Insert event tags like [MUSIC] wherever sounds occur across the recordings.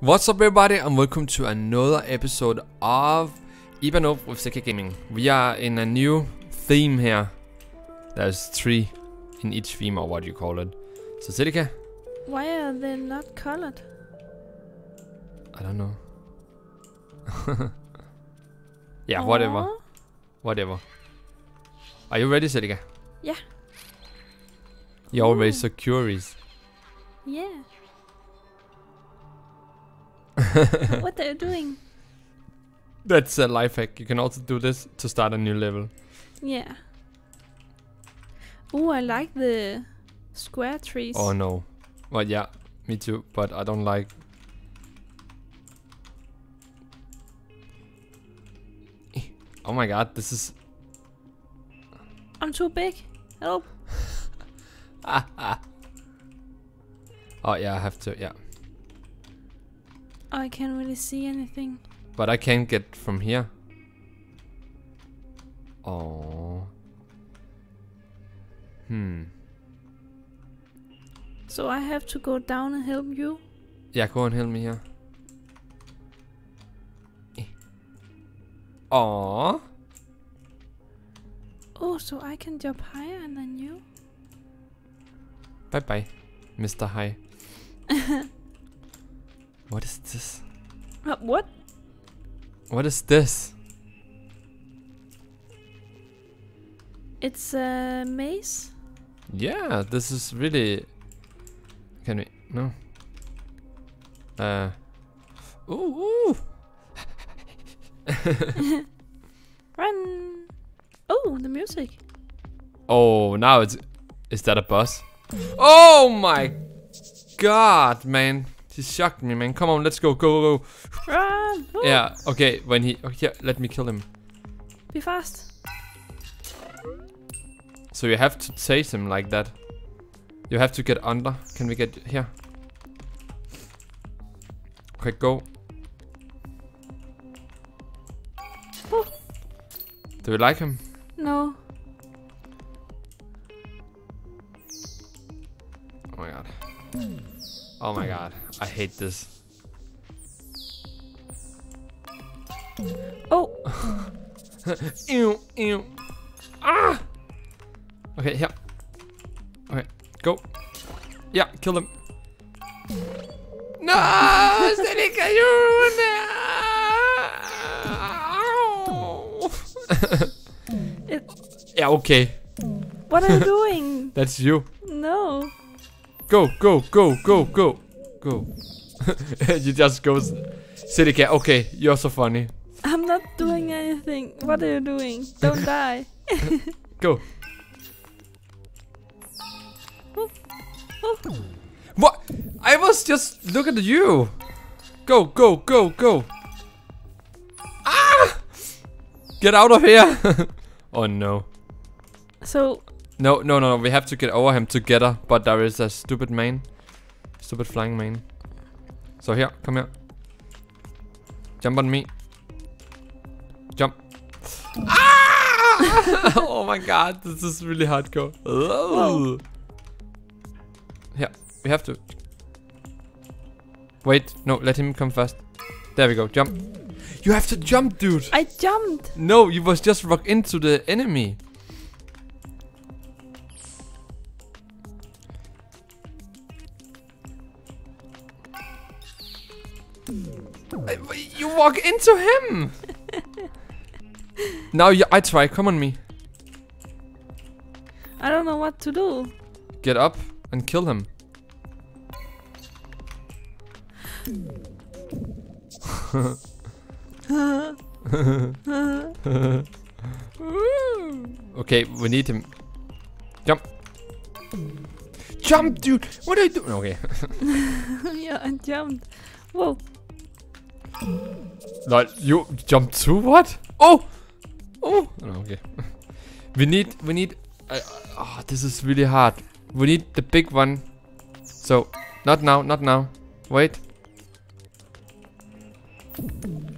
What's up everybody and welcome to another episode of Ibb and Obb with Celca Gaming. We are in a new theme here. There's three in each theme or what you call it. So Celika, Why are they not colored? I don't know. [LAUGHS] yeah, whatever. Whatever. Are you ready, Celika? Yeah. You're always so curious. Yeah. [LAUGHS] what are you doing? That's a life hack. You can also do this to start a new level. Yeah. Oh, I like the square trees. Oh no. Well, yeah, me too. But I don't like. [LAUGHS] Oh my god, this is. I'm too big. Help. [LAUGHS] Ah, ah. Oh yeah, I have to. Yeah, I can't really see anything. but I can't get from here. Oh. Hmm. So I have to go down and help you. Yeah, go and help me here. Oh. Oh, so I can jump higher than you? Bye bye, Mr. High. [LAUGHS] what is this? Uh, what? What is this? It's a maze? Yeah, this is really. Can we? No. Uh. Ooh. ooh. [LAUGHS] Run! Oh, the music. oh, now it's. Is that a bus? Oh my god, man. He shocked me, man. Come on, let's go, go, go. go. Run! Yeah, okay, when he. Oh, yeah, let me kill him. Be fast. So you have to chase him like that. You have to get under. Can we get here? Okay, go. Do you like him? No. Oh my god. Oh my god. I hate this. Oh, [LAUGHS] Ew, ew. Ah! Okay, here. Okay, go. Yeah, kill him. No! Celika, you ruined it! It- [LAUGHS] yeah, okay. what are you [LAUGHS] doing? That's you. No. Go, go, go, go, go, go. [LAUGHS] you just go. Celika, okay, you're so funny. I'm not doing anything. What are you doing? Don't [LAUGHS] die. Go. Oh, oh. What? I was just looking at you. Go, go, go, go. Ah! Get out of here. [LAUGHS] oh no. So, No, no, no, we have to get over him together, but there is a stupid main. Stupid flying main. So here, come here. Jump on me. Jump. Ah! [LAUGHS] oh my god, this is really hardcore. Whoa. Here, we have to. Wait, no, let him come first. There we go, jump. You have to jump, dude. I jumped. No, you was just rock into the enemy. You walk into him. [LAUGHS] now you, I try. Come on me. I don't know what to do. Get up and kill him. [LAUGHS] Okay, we need him. Jump. Jump, dude. What are you doing? Okay. [LAUGHS] yeah, I jumped. Whoa. Lol, you jump too? What? Oh! Oh! No, okay. we need, we need, uh, oh, this is really hard. We need the big one. So, not now, not now. Wait.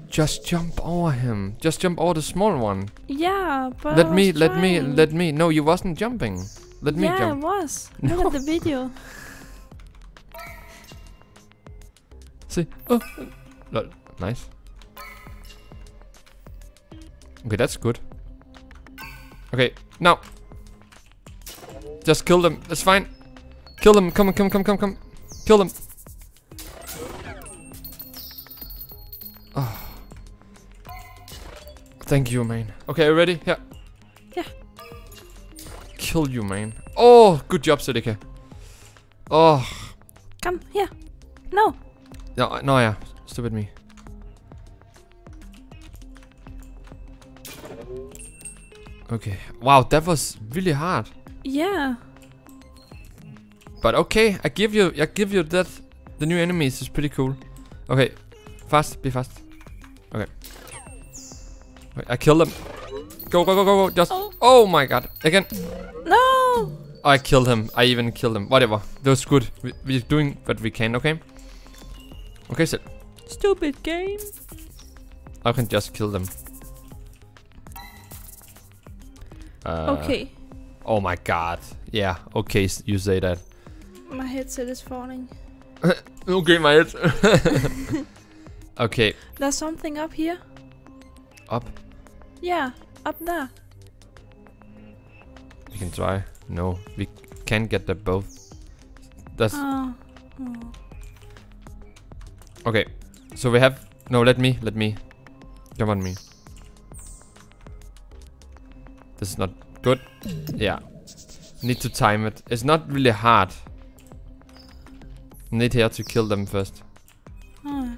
Just jump over him. Just jump over the small one. Yeah, but let I me, let me, let me. No, you wasn't jumping. Let me yeah, jump. it was. [LAUGHS] Look at the video. See. Oh. Lol. Nice. Okay, that's good. Okay, now. Just kill them. That's fine. Kill them. Come come, come, come, come. Kill them. Oh. Thank you, man. Okay, you ready? Yeah. Yeah. Kill you, man. Oh, good job, Celika. Oh. Come here. No. No, no, yeah. Stupid me. Okay. Wow, that was really hard. Yeah. But okay, I give you, I give you that. The new enemies is pretty cool. Okay, fast, be fast. Okay. Wait, I kill them. Go, go, go, go, go. Just. Oh. Oh my god. Again. No. I killed him. I even killed him. Whatever. That was good. We, we're doing what we can. Okay. Okay, so Stupid game. I can just kill them. Uh, okay. Oh my god. Yeah. Okay, you say that. My headset is falling. [LAUGHS] Okay, my head. [LAUGHS] okay, There's something up here. up. Yeah, up there. We can try. No, we can't get them both. That's Oh. oh. okay. So we have no. Let me. Let me. Come on me. This is not good. Yeah. Need to time it. It's not really hard. Need here to kill them first. Oh.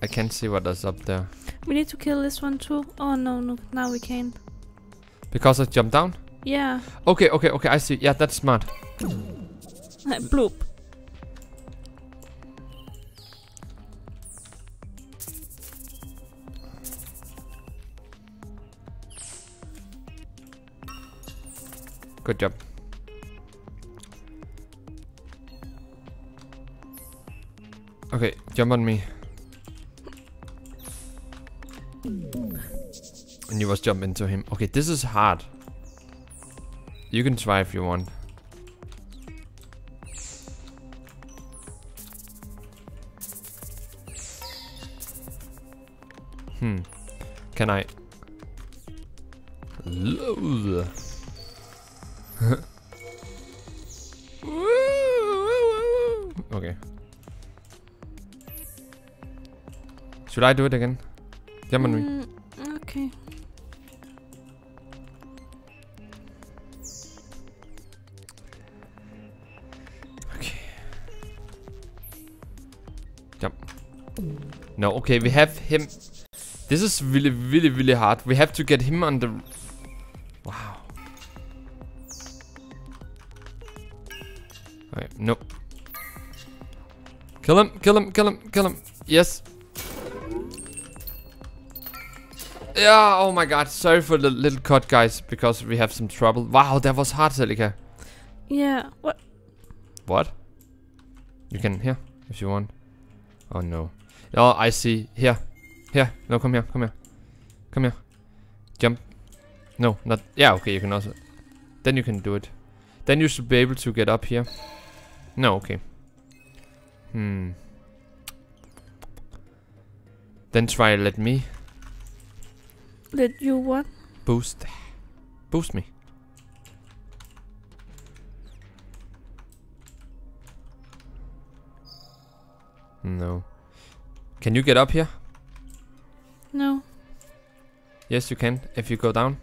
I can't see what is up there. We need to kill this one too. Oh no, no, now we can't. Because I jumped down? Yeah. Okay, okay, okay, I see. Yeah, that's smart. [LAUGHS] Bloop. Good job. Okay, jump on me. And you must jump into him. Okay, this is hard. You can try if you want. Hmm. Can I? Load. [LAUGHS] okay. Should I do it again? Jump on me. Mm, okay. Okay. Jump. No, okay, we have him. This is really, really, really hard. We have to get him on the... Okay, no. Kill him, kill him, kill him, kill him. Yes. Yeah, oh my god. Sorry for the little cut, guys, because we have some trouble. Wow, that was hard, Celika. Yeah. What? What? You can here if you want. Oh no. Oh, I see. Here. Here. No, come here. Come here. Come here. Jump. No, not. Yeah, okay, you can also. Then you can do it. Then you should be able to get up here. No, okay. Hmm. Then try let me Let you what? boost. Boost me. No. Can you get up here? No. Yes, you can. If you go down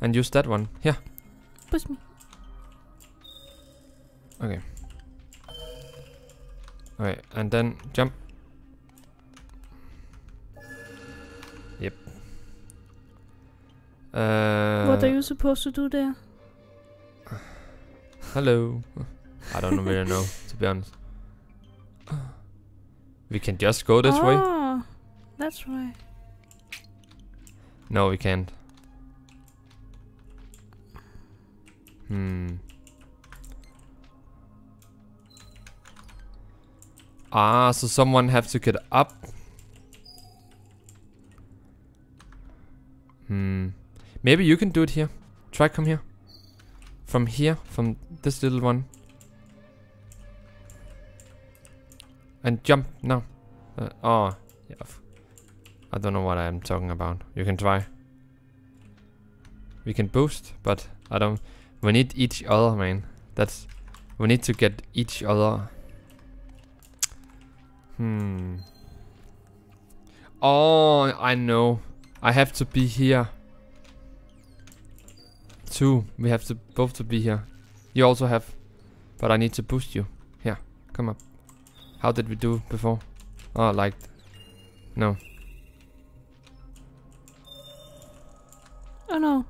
and use that one. Here. Push me. Okay. Okay, and then jump. Yep. Uh, what are you supposed to do there? Hello. [LAUGHS] I don't really know, to be honest. We can just go this way. oh, that's right. No, we can't. Hmm. Ah, so someone have to get up. Hmm. Maybe you can do it here. Try come here. From here, from this little one. And jump now. Uh, oh, yeah. I don't know what I'm talking about. You can try. We can boost, but I don't. We need each other, man. That's. We need to get each other. Hmm. Oh, I know. I have to be here. Two. We have to both to be here. You also have. But I need to boost you. Here, come up. How did we do before? Oh, like. No. Oh no.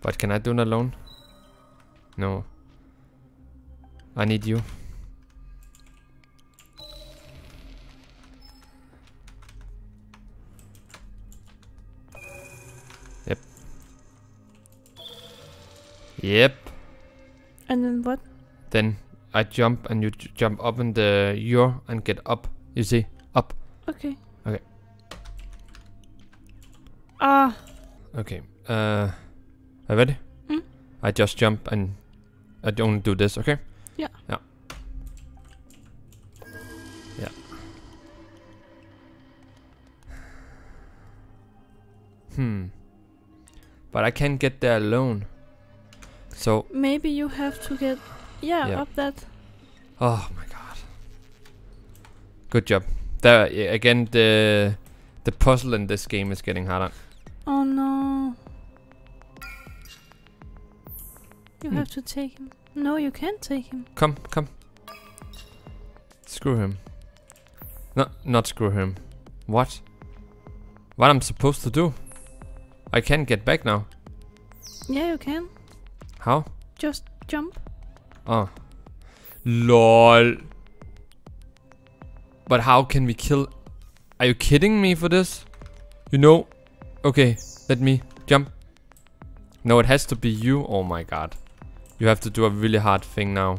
But can I do it alone? No. I need you. Yep. Yep. And then what? Then I jump and you jump up in the your and get up. You see? Up. Okay. Okay. Ah. Okay. Uh, are ready? Mm. I just jump and I don't do this. Okay. Yeah. Yeah. Yeah. Hmm. But I can't get there alone. So, Maybe you have to get. Yeah, Yeah. up that. oh my god. Good job. There again. The the puzzle in this game is getting harder. Oh no. You Hmm. have to take him. No, you can't take him. Come, come. Screw him. No, not screw him. What? What I'm supposed to do? I can get back now. Yeah, you can. How? Just jump. Oh. LOL. But how can we kill... Are you kidding me for this? You know... Okay, let me jump. No, it has to be you. Oh my god. You have to do a really hard thing now.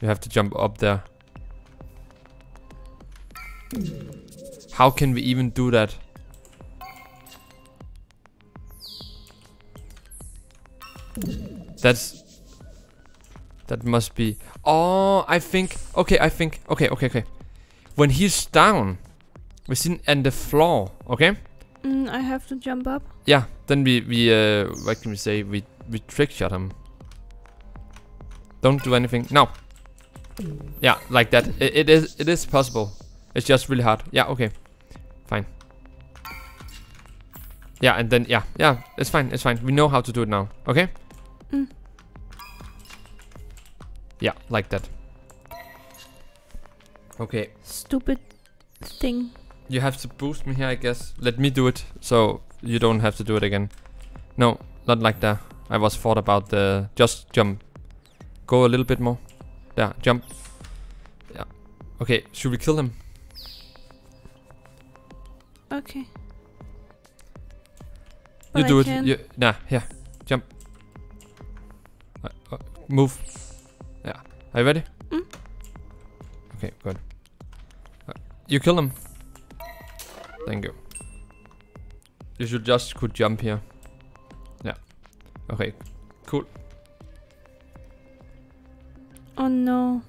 You have to jump up there. How can we even do that? That's that must be. Oh, I think. Okay, I think. Okay, okay, okay. When he's down, we're sitting on the floor. Okay. Mm, I have to jump up. Yeah. Then we we uh what can we say? We we trick shot him. Don't do anything. No. Yeah, like that. It, it is it is possible. It's just really hard. Yeah. Okay. Fine. Yeah, and then yeah, yeah. It's fine. It's fine. We know how to do it now. Okay. Mm. Yeah, like that. Okay. Stupid thing. You have to boost me here, I guess. Let me do it, so you don't have to do it again. No, not like that. I was thought about the... Just jump. Go a little bit more. Yeah, jump. Yeah. Okay, should we kill him? Okay. you do I it. can. You, nah, here. Jump. Uh, uh, move. Yeah. Are you ready? Mm. Okay, good. Uh, you kill him. Thank you. You should just could jump here. Yeah. Okay. Cool. Oh no.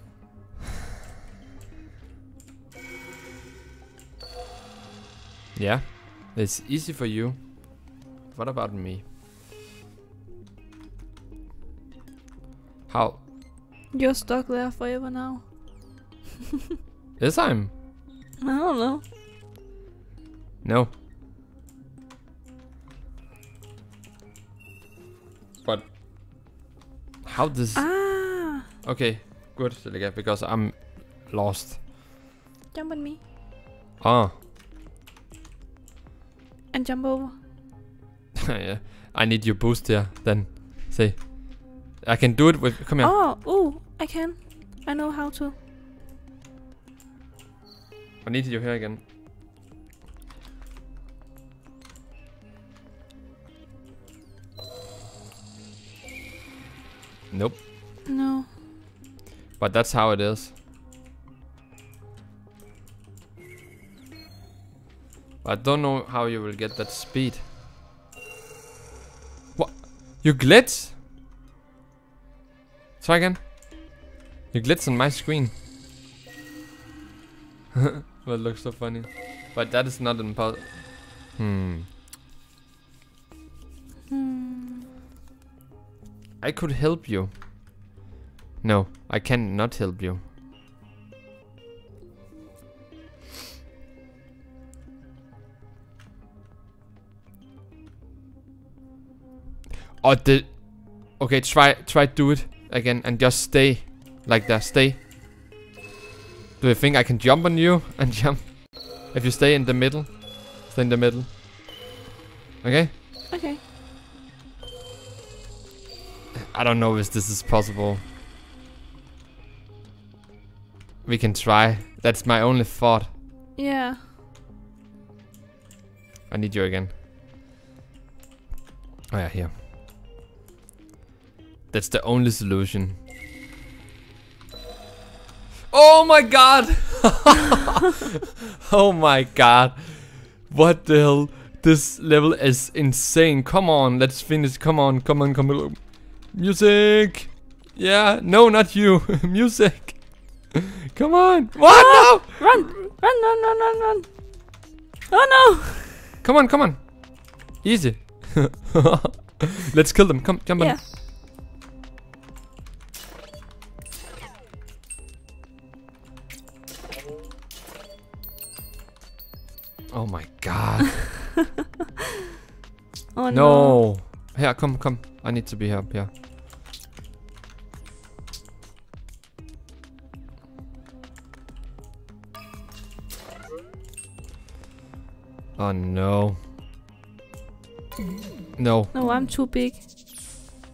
Yeah. It's easy for you. What about me? How? You're stuck there forever now. [LAUGHS] Yes, I'm. I don't know. No. But how does? Ah! Okay, good, because I'm lost. Jump on me. Ah, And jump over. [LAUGHS] yeah. I need your boost here. Then, say, I can do it with. Come here. Oh, ooh, I can. I know how to. I need you here again. Nope. No. But that's how it is. I don't know how you will get that speed. What? You glitch? Try again. You glitch on my screen. [LAUGHS] that looks so funny. But that is not impossible. Hmm. Hmm. I could help you. No, I cannot help you. Oh, the... Okay, try, try do it again and just stay like that. Stay. Do you think I can jump on you [LAUGHS] and jump? If you stay in the middle. Stay in the middle. Okay? Okay. I don't know if this is possible. We can try. That's my only thought. Yeah. I need you again. Oh yeah, here. That's the only solution. Oh my god! [LAUGHS] oh my god. What the hell? This level is insane. Come on, let's finish. Come on, come on, come on. Music! Yeah, no, not you. [LAUGHS] Music! Come on! What? Ah, no! Run! Run, run, run, run, run! Oh no! Come on, come on. Easy. [LAUGHS] Let's kill them. Come, jump on. Oh my god. [LAUGHS] Oh no. no. Here, come, come. I need to be here. here. Oh no. No, No, I'm too big.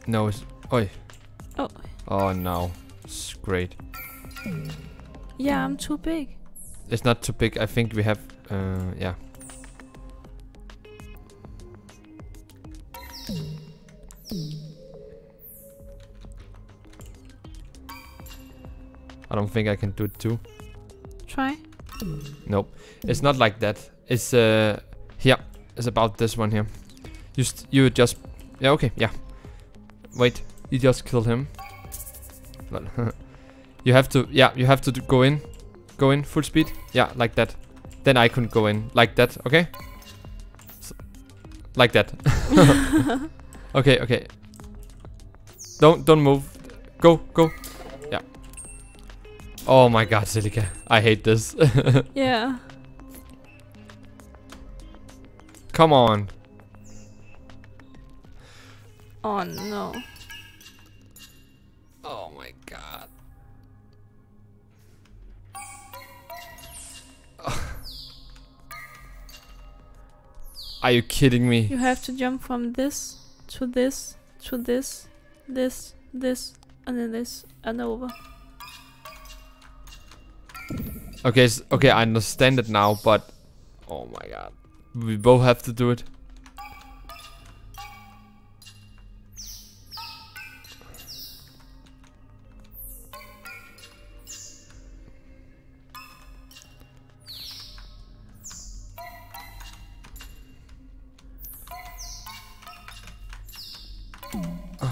no. It's, oi. Oh. Oh no. It's great. Yeah, I'm too big. It's not too big. I think we have. Uh, yeah. I don't think I can do it too. Try. Nope. It's not like that. It's uh here. It's about this one here. You you just yeah okay yeah. Wait, you just killed him. [LAUGHS] You have to yeah you have to go in, go in full speed yeah like that. Then I can go in like that okay. S like that. [LAUGHS] okay okay. Don't don't move. Go go. Yeah. Oh my god, Celika. I hate this. [LAUGHS] Yeah. Come on. Oh no. Oh my god. [LAUGHS] Are you kidding me? You have to jump from this to this to this, this, this, and then this, and over. Okay, s okay, I understand it now, but oh my god. We both have to do it.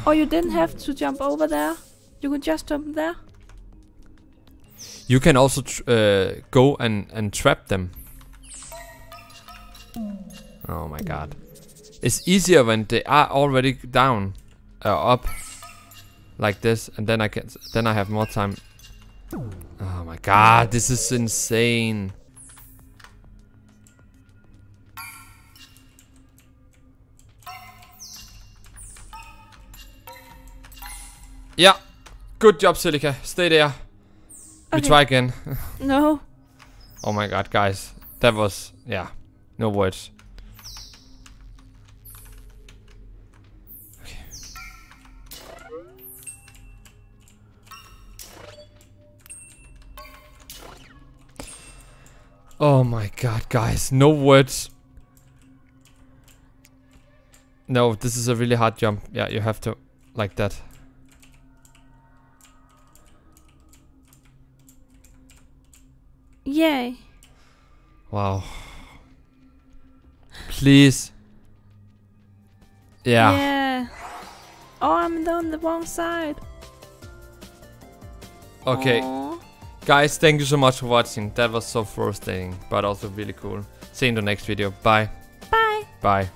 Oh, you didn't have to jump over there. You could just jump there. You can also tr uh, go and and trap them. Oh my god. It's easier when they are already down, uh, up, like this, and then I can, then I have more time. Oh my god, this is insane. Yeah, good job, Celika. Stay there. We Okay. try again. [LAUGHS] No. Oh my god, guys. That was, yeah, no words. Okay. Oh my god, guys. No words. No, this is a really hard jump. Yeah, you have to, like that. Yay. Wow. Please. Yeah. Yeah. Oh, I'm on the wrong side. Okay, Aw. guys, thank you so much for watching. That was so frustrating, but also really cool. See you in the next video. Bye. Bye. Bye.